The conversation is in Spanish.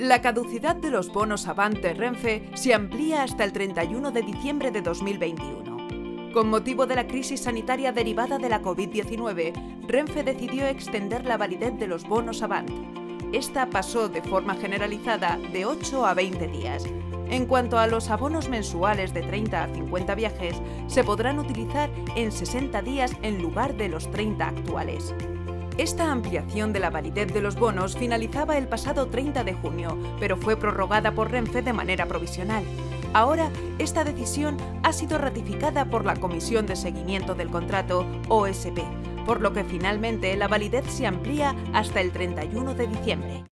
La caducidad de los bonos Avante Renfe se amplía hasta el 31 de diciembre de 2021. Con motivo de la crisis sanitaria derivada de la COVID-19, Renfe decidió extender la validez de los bonos Avant. Esta pasó de forma generalizada de 8 a 20 días. En cuanto a los abonos mensuales de 30 a 50 viajes, se podrán utilizar en 60 días en lugar de los 30 actuales. Esta ampliación de la validez de los bonos finalizaba el pasado 30 de junio, pero fue prorrogada por Renfe de manera provisional. Ahora, esta decisión ha sido ratificada por la Comisión de Seguimiento del Contrato, OSP, por lo que finalmente la validez se amplía hasta el 31 de diciembre.